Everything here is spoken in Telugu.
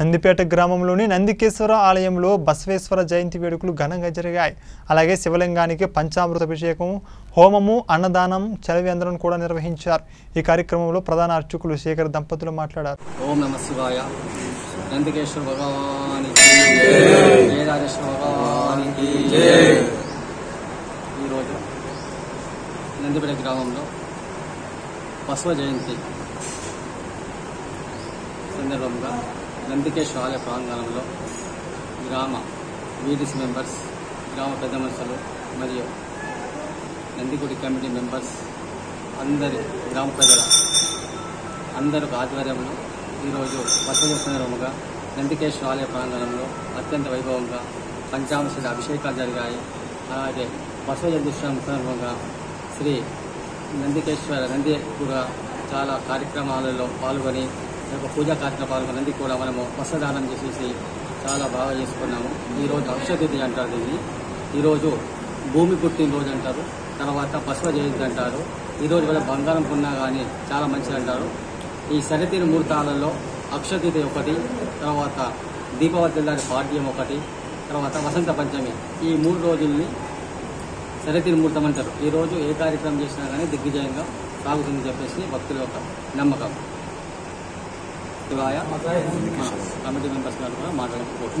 నందిపేట గ్రామంలోని నందికేశ్వర ఆలయంలో బసవేశ్వర జయంతి వేడుకలు ఘనంగా జరిగాయి. అలాగే శివలింగానికి పంచామృత అభిషేకం హోమము అన్నదానం చలవేంద్రం కూడా నిర్వహించారు. ఈ కార్యక్రమంలో ప్రధాన అర్చకులు శేఖర్ దంపతులు మాట్లాడారు. ఓం నమ శివాయ. నందికేశ్వర భగవానికి భగవానికి ఈరోజు నందిపేట గ్రామంలో బసవ జయంతి సందర్భంగా నందికేశ్వర ఆలయ ప్రాంగణంలో గ్రామ వీడిసి మెంబర్స్ గ్రామ పెద్ద మనుషులు మరియు నందిగుడి కమిటీ మెంబర్స్ అందరి గ్రామ ప్రజల అందరూ ఆధ్వర్యంలో ఈరోజు బసవ సందర్భంగా నందికేశ్వర ఆలయ ప్రాంగణంలో అత్యంత వైభవంగా పంచామృత అభిషేకాలు జరిగాయి. అలాగే బసవ జయంతి సందర్భంగా శ్రీ నందికేశ్వర నంది కూడా చాలా కార్యక్రమాలలో పాల్గొని యొక్క పూజా కార్యక్రమాలు కూడా మనము వస్త్రదానం చేసేసి చాలా బాగా చేసుకున్నాము. ఈరోజు అక్షతిథి అంటారు దీన్ని. ఈరోజు భూమి పుట్టినరోజు అంటారు. తర్వాత బసవ జయంతి అంటారు. ఈరోజు వల్ల బంగారం కొన్నా కానీ చాలా మంచిది అంటారు. ఈ శరతిని ముహూర్తాలలో అక్షతిథి ఒకటి తర్వాత దీపావళి తెల్లారి పాడ్యం ఒకటి తర్వాత వసంత పంచమి. ఈ మూడు రోజుల్ని శరతిని ముహూర్తం అంటారు. ఈరోజు ఏ కార్యక్రమం చేసినా కానీ దిగ్విజయంగా సాగుతుందని చెప్పేసి భక్తుల యొక్క నమ్మకం. శివాయ మా కమిటీ మెంబర్స్ గారు కూడా మాట్లాడుకోవచ్చు